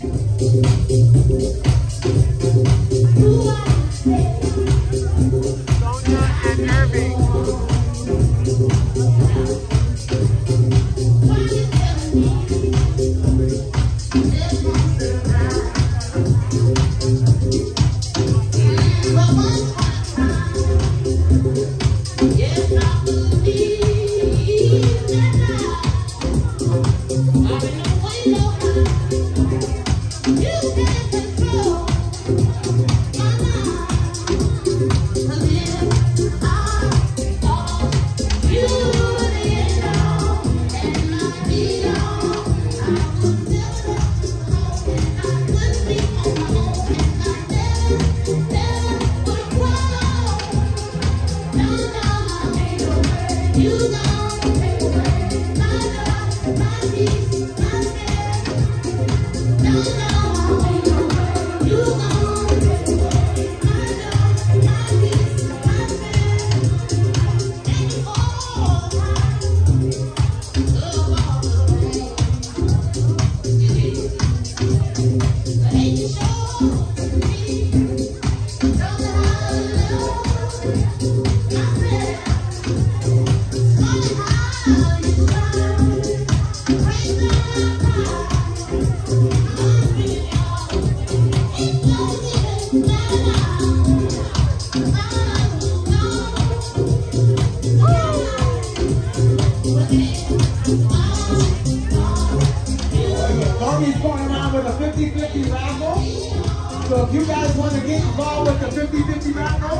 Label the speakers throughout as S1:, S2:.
S1: Sonia and
S2: 50-50 raffle. So if you guys want to get involved with the 50-50 raffle,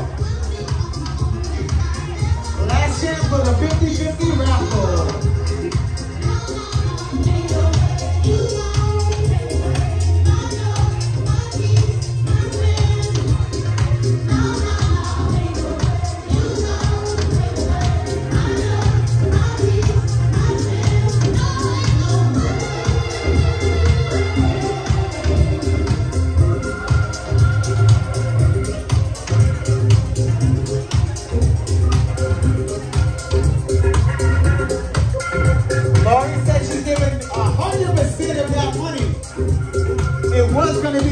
S2: last chance for the 50-50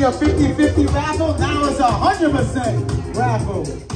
S2: a 50-50 raffle. Now it's a 100% raffle.